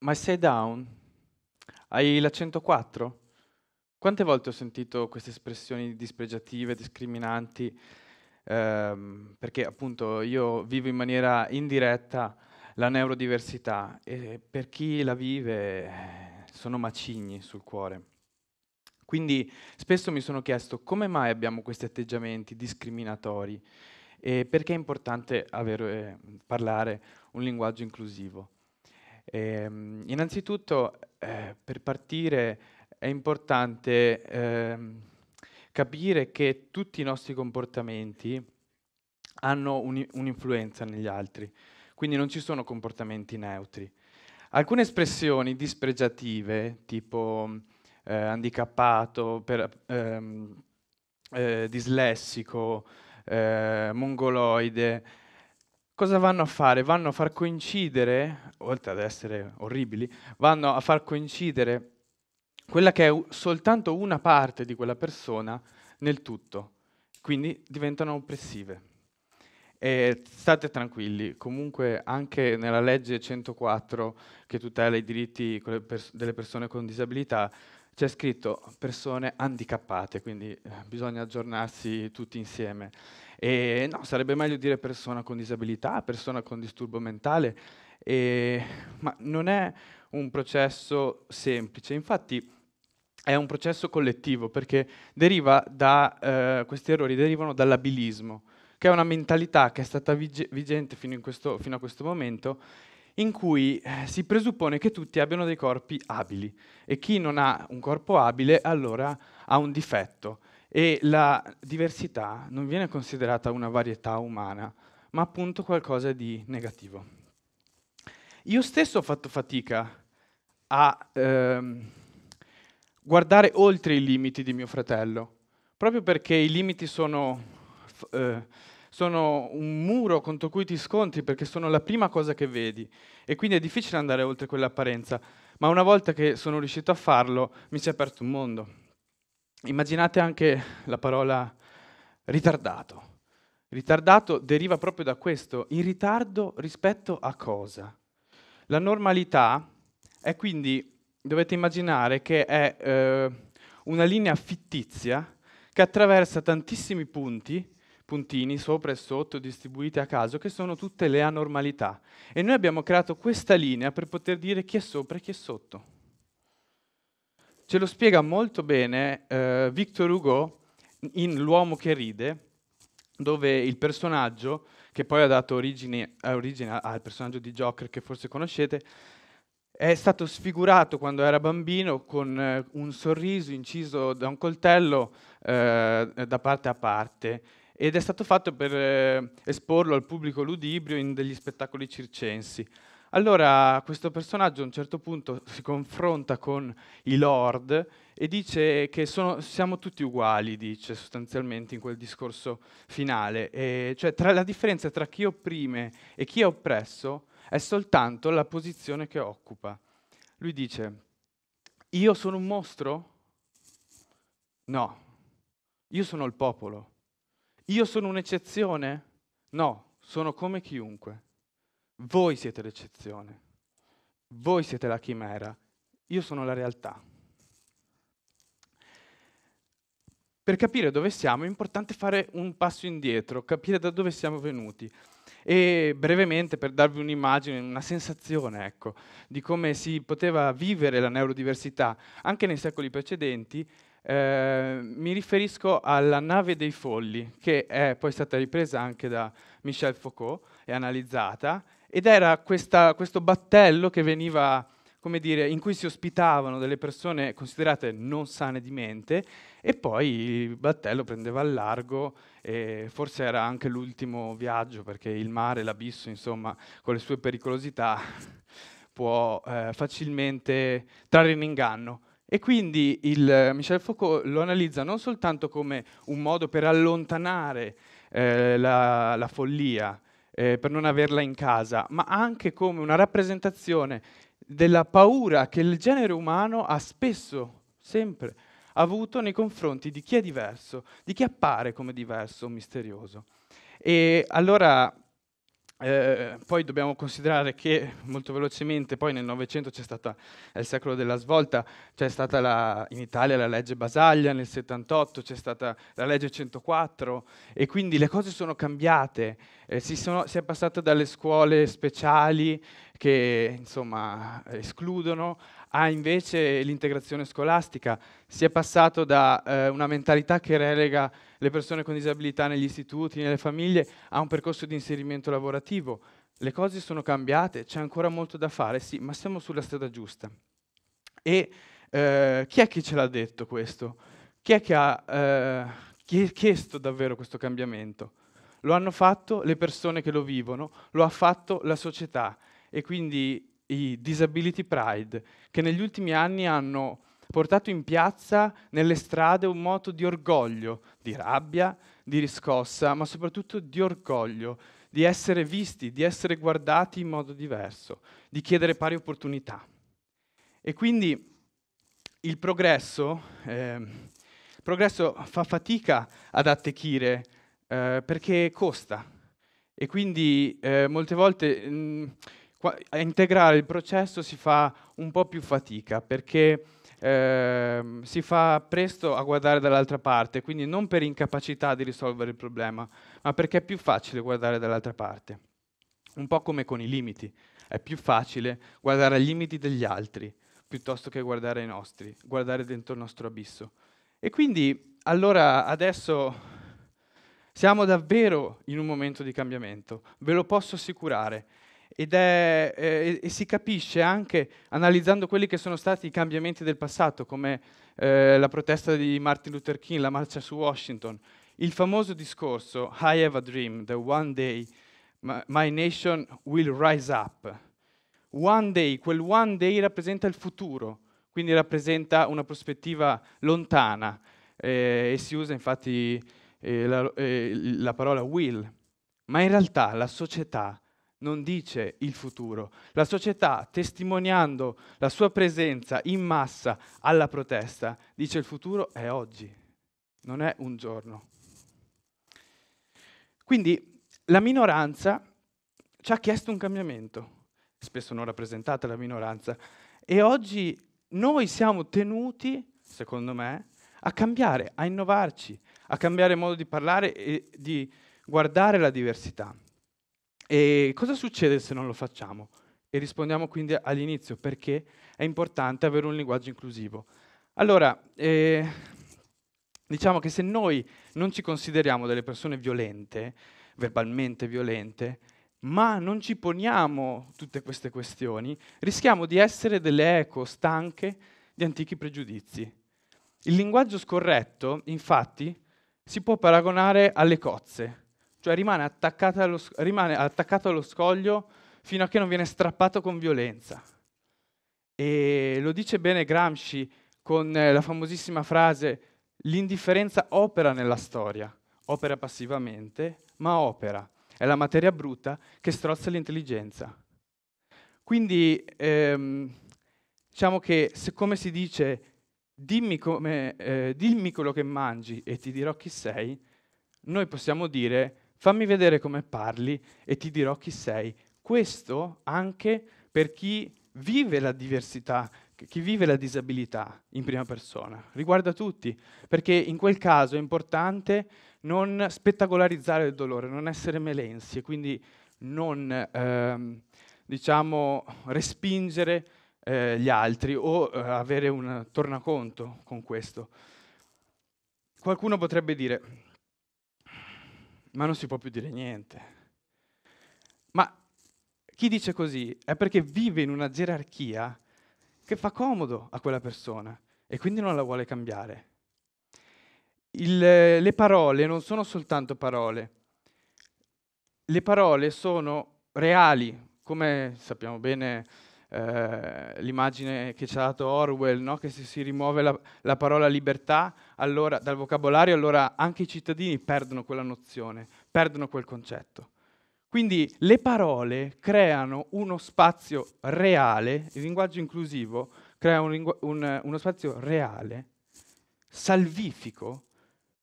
Ma sei down? Hai la 104? Quante volte ho sentito queste espressioni dispregiative, discriminanti? Ehm, perché appunto io vivo in maniera indiretta la neurodiversità e per chi la vive eh, sono macigni sul cuore. Quindi spesso mi sono chiesto come mai abbiamo questi atteggiamenti discriminatori e perché è importante avere, parlare un linguaggio inclusivo. Eh, innanzitutto, eh, per partire, è importante eh, capire che tutti i nostri comportamenti hanno un'influenza negli altri, quindi non ci sono comportamenti neutri. Alcune espressioni dispregiative, tipo eh, handicappato, per, ehm, eh, dislessico, eh, mongoloide, cosa vanno a fare? Vanno a far coincidere, oltre ad essere orribili, vanno a far coincidere quella che è soltanto una parte di quella persona nel tutto, quindi diventano oppressive. E state tranquilli, comunque anche nella legge 104 che tutela i diritti delle persone con disabilità c'è scritto persone handicappate, quindi eh, bisogna aggiornarsi tutti insieme. E no, sarebbe meglio dire persona con disabilità, persona con disturbo mentale, e, ma non è un processo semplice, infatti è un processo collettivo perché da, eh, questi errori derivano dall'abilismo, che è una mentalità che è stata vige- vigente fino, questo, fino, a questo momento, in cui eh, si presuppone che tutti abbiano dei corpi abili e chi non ha un corpo abile allora ha un difetto e la diversità non viene considerata una varietà umana, ma appunto qualcosa di negativo. Io stesso ho fatto fatica a ehm, guardare oltre i limiti di mio fratello, proprio perché i limiti sono, eh, sono un muro contro cui ti scontri, perché sono la prima cosa che vedi e quindi è difficile andare oltre quell'apparenza, ma una volta che sono riuscito a farlo mi si è aperto un mondo. Immaginate anche la parola ritardato. Ritardato deriva proprio da questo, in ritardo rispetto a cosa? La normalità è quindi, dovete immaginare che è eh, una linea fittizia che attraversa tantissimi punti, puntini sopra e sotto distribuiti a caso, che sono tutte le anormalità. E noi abbiamo creato questa linea per poter dire chi è sopra e chi è sotto. Ce lo spiega molto bene eh, Victor Hugo in L'uomo che ride, dove il personaggio, che poi ha dato origine, origine al personaggio di Joker che forse conoscete, è stato sfigurato quando era bambino con eh, un sorriso inciso da un coltello eh, da parte a parte ed è stato fatto per eh, esporlo al pubblico ludibrio in degli spettacoli circensi. Allora questo personaggio a un certo punto si confronta con i lord e dice che sono, siamo tutti uguali, dice sostanzialmente in quel discorso finale. E cioè tra, la differenza tra chi opprime e chi è oppresso è soltanto la posizione che occupa. Lui dice, io sono un mostro? No, io sono il popolo. Io sono un'eccezione? No, sono come chiunque. Voi siete l'eccezione, voi siete la chimera, io sono la realtà. Per capire dove siamo è importante fare un passo indietro, capire da dove siamo venuti. E brevemente, per darvi un'immagine, una sensazione ecco, di come si poteva vivere la neurodiversità anche nei secoli precedenti, eh, mi riferisco alla nave dei folli, che è poi stata ripresa anche da Michel Foucault e analizzata, ed era questa, questo battello che veniva, come dire, in cui si ospitavano delle persone considerate non sane di mente e poi il battello prendeva al largo e forse era anche l'ultimo viaggio perché il mare, l'abisso, insomma, con le sue pericolosità può eh, facilmente trarre in inganno. E quindi il, Michel Foucault lo analizza non soltanto come un modo per allontanare eh, la, la follia, eh, per non averla in casa, ma anche come una rappresentazione della paura che il genere umano ha spesso, sempre, avuto nei confronti di chi è diverso, di chi appare come diverso o misterioso. E allora eh, poi dobbiamo considerare che molto velocemente, poi nel Novecento c'è stata, il secolo della svolta, c'è stata la, in Italia la legge Basaglia, nel 78 c'è stata la legge 104 e quindi le cose sono cambiate, eh, si, sono, si, è passato dalle scuole speciali che insomma escludono a invece l'integrazione scolastica, si è passato da eh, una mentalità che relega le persone con disabilità negli istituti, nelle famiglie, a un percorso di inserimento lavorativo. Le cose sono cambiate, c'è ancora molto da fare, sì, ma siamo sulla strada giusta. E eh, chi è che ce l'ha detto questo? Chi è che ha eh, chiesto davvero questo cambiamento? Lo hanno fatto le persone che lo vivono, lo ha fatto la società e quindi i Disability Pride, che negli ultimi anni hanno portato in piazza, nelle strade, un moto di orgoglio, di rabbia, di riscossa, ma soprattutto di orgoglio, di essere visti, di essere guardati in modo diverso, di chiedere pari opportunità. E quindi il progresso, eh, il progresso fa fatica ad attecchire eh, perché costa e quindi eh, molte volte mh, a integrare il processo si fa un po' più fatica perché eh, si fa presto a guardare dall'altra parte, quindi non per incapacità di risolvere il problema, ma perché è più facile guardare dall'altra parte. Un po' come con i limiti, è più facile guardare ai limiti degli altri piuttosto che guardare ai nostri, guardare dentro il nostro abisso. E quindi allora adesso siamo davvero in un momento di cambiamento, ve lo posso assicurare ed è, eh, e si capisce anche analizzando quelli che sono stati i cambiamenti del passato, come eh, la protesta di Martin Luther King, la marcia su Washington, il famoso discorso I have a dream that one day my nation will rise up. One day, quel one day rappresenta il futuro, quindi rappresenta una prospettiva lontana eh, e si usa infatti eh, la, eh, la parola will, ma in realtà la società non dice il futuro. La società, testimoniando la sua presenza in massa alla protesta, dice il futuro è oggi, non è un giorno. Quindi la minoranza ci ha chiesto un cambiamento, spesso non rappresentata la minoranza, e oggi noi siamo tenuti, secondo me, a cambiare, a innovarci, a cambiare modo di parlare e di guardare la diversità. E cosa succede se non lo facciamo? E rispondiamo quindi all'inizio perché è importante avere un linguaggio inclusivo. Allora, eh, diciamo che se noi non ci consideriamo delle persone violente, verbalmente violente, ma non ci poniamo tutte queste questioni, rischiamo di essere delle eco stanche di antichi pregiudizi. Il linguaggio scorretto, infatti, si può paragonare alle cozze cioè rimane attaccato allo, rimane attaccato allo scoglio fino a che non viene strappato con violenza. E lo dice bene Gramsci con eh, la famosissima frase l'indifferenza opera nella storia, opera passivamente, ma opera. È la materia bruta che strozza l'intelligenza. Quindi ehm, diciamo che se come si dice dimmi, come, eh, dimmi quello che mangi e ti dirò chi sei, noi possiamo dire fammi vedere come parli e ti dirò chi sei. Questo anche per chi vive la diversità, chi vive la disabilità in prima persona. Riguarda tutti, perché in quel caso è importante non spettacolarizzare il dolore, non essere melensi e quindi non ehm, diciamo, respingere eh, gli altri o eh, avere un tornaconto con questo. Qualcuno potrebbe dire, ma non si può più dire niente. Ma chi dice così è perché vive in una gerarchia che fa comodo a quella persona e quindi non la vuole cambiare. Il, le parole non sono soltanto parole, le parole sono reali, come sappiamo bene eh, l'immagine che ci ha dato Orwell, no? che se si rimuove la, la parola libertà allora, dal vocabolario, allora anche i cittadini perdono quella nozione, perdono quel concetto. Quindi le parole creano uno spazio reale, il linguaggio inclusivo crea un un, uno spazio reale, salvifico,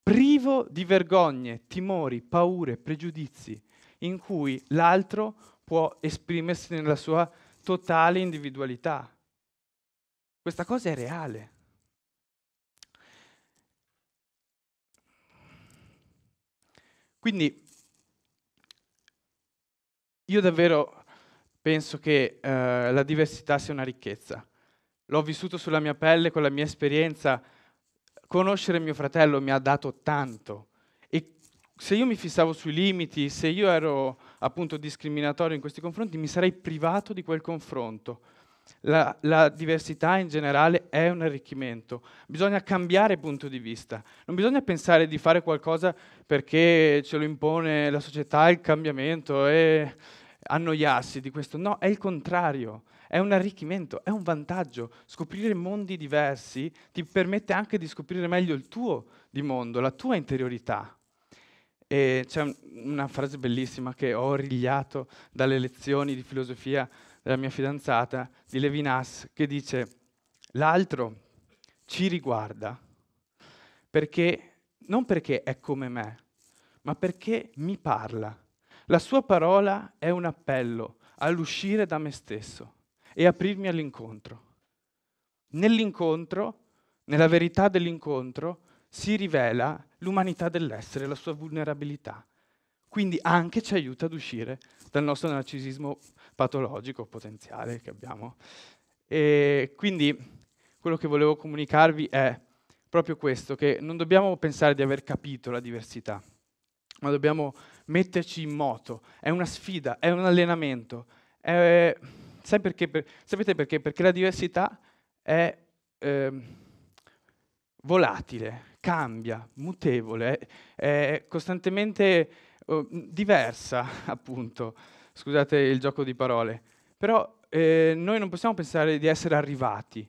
privo di vergogne, timori, paure, pregiudizi, in cui l'altro può esprimersi nella sua totale individualità. Questa cosa è reale. Quindi io davvero penso che eh, la diversità sia una ricchezza. L'ho vissuto sulla mia pelle, con la mia esperienza. Conoscere mio fratello mi ha dato tanto. E se io mi fissavo sui limiti, se io ero appunto discriminatorio in questi confronti, mi sarei privato di quel confronto. La, la, diversità in generale è un arricchimento, bisogna cambiare punto di vista, non bisogna pensare di fare qualcosa perché ce lo impone la società, il cambiamento e annoiarsi di questo, no, è il contrario, è un arricchimento, è un vantaggio. Scoprire mondi diversi ti permette anche di scoprire meglio il tuo di mondo, la tua interiorità. E c'è un, una frase bellissima che ho rigliato dalle lezioni di filosofia della mia fidanzata, di Levinas, che dice, l'altro ci riguarda perché, non perché è come me, ma perché mi parla. La sua parola è un appello all'uscire da me stesso e aprirmi all'incontro. Nell'incontro, nella verità dell'incontro, si rivela l'umanità dell'essere, la sua vulnerabilità. Quindi anche ci aiuta ad uscire dal nostro narcisismo patologico potenziale che abbiamo. E quindi quello che volevo comunicarvi è proprio questo, che non dobbiamo pensare di aver capito la diversità, ma dobbiamo metterci in moto. È una sfida, è un allenamento. È, perché? Per, sapete perché? Perché la diversità è eh, volatile, cambia, mutevole, è, costantemente uh, diversa, appunto scusate il gioco di parole, però eh, noi non possiamo pensare di essere arrivati.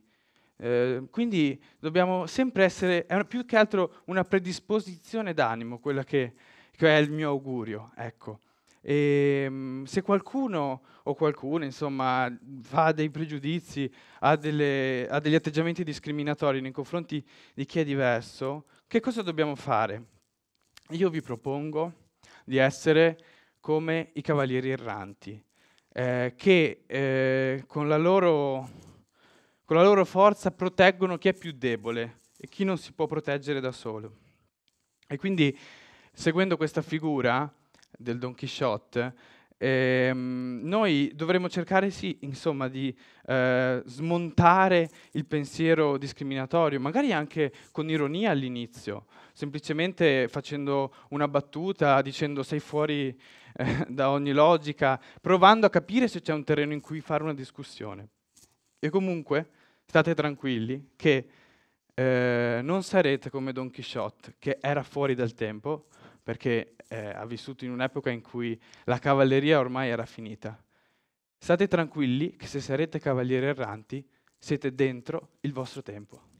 Eh, quindi dobbiamo sempre essere, è più che altro una predisposizione d'animo, quella che, che è il mio augurio. Ecco. E, ehm, se qualcuno o qualcuno insomma, fa dei pregiudizi, ha, delle, ha degli atteggiamenti discriminatori nei confronti di chi è diverso, che cosa dobbiamo fare? Io vi propongo di essere come i cavalieri erranti, eh, che eh, con, la loro, con la loro forza proteggono chi è più debole e chi non si può proteggere da solo. E quindi, seguendo questa figura del Don Quixote, ehm, noi dovremmo cercare sì, insomma, di eh, smontare il pensiero discriminatorio, magari anche con ironia all'inizio, semplicemente facendo una battuta, dicendo sei fuori eh, da ogni logica, provando a capire se c'è un terreno in cui fare una discussione. E comunque state tranquilli che eh, non sarete come Don Quixote, che era fuori dal tempo, perché eh, ha vissuto in un'epoca in cui la cavalleria ormai era finita. State tranquilli che se sarete cavalieri erranti, siete dentro il vostro tempo.